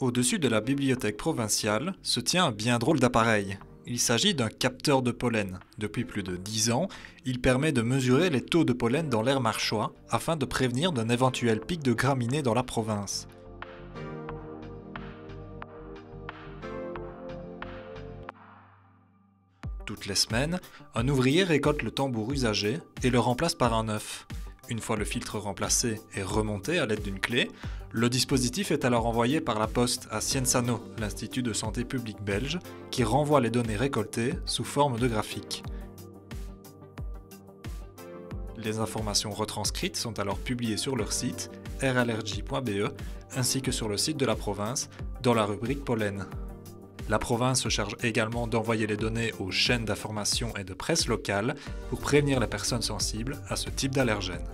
Au-dessus de la bibliothèque provinciale se tient un bien drôle d'appareil. Il s'agit d'un capteur de pollen. Depuis plus de 10 ans, il permet de mesurer les taux de pollen dans l'air marchois afin de prévenir d'un éventuel pic de graminées dans la province. Toutes les semaines, un ouvrier récolte le tambour usagé et le remplace par un neuf. Une fois le filtre remplacé et remonté à l'aide d'une clé, le dispositif est alors envoyé par la poste à Cienzano, l'Institut de santé publique belge, qui renvoie les données récoltées sous forme de graphique. Les informations retranscrites sont alors publiées sur leur site rallergie.be ainsi que sur le site de la province dans la rubrique pollen. La province se charge également d'envoyer les données aux chaînes d'information et de presse locales pour prévenir les personnes sensibles à ce type d'allergène.